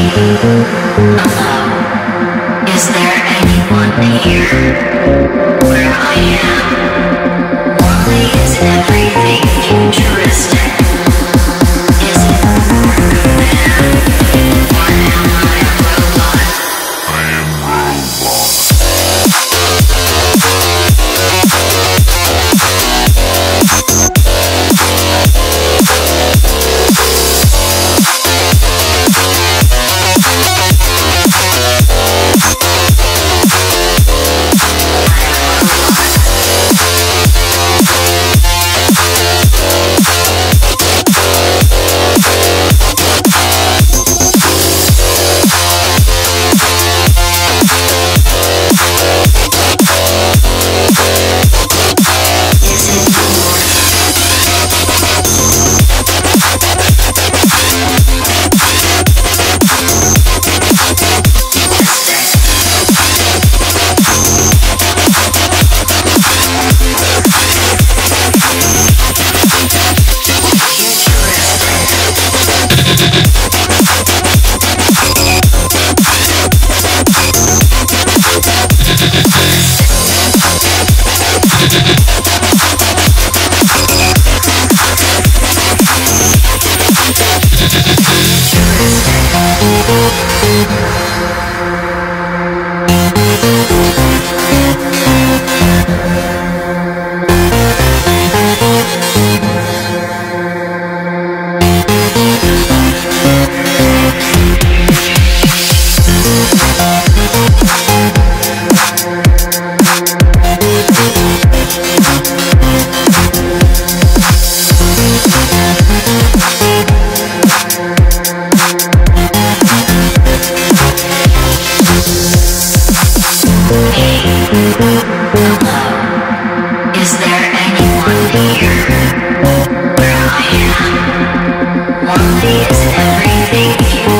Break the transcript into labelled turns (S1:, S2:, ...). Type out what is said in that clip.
S1: Hello, is there anyone here? Am? Why is everything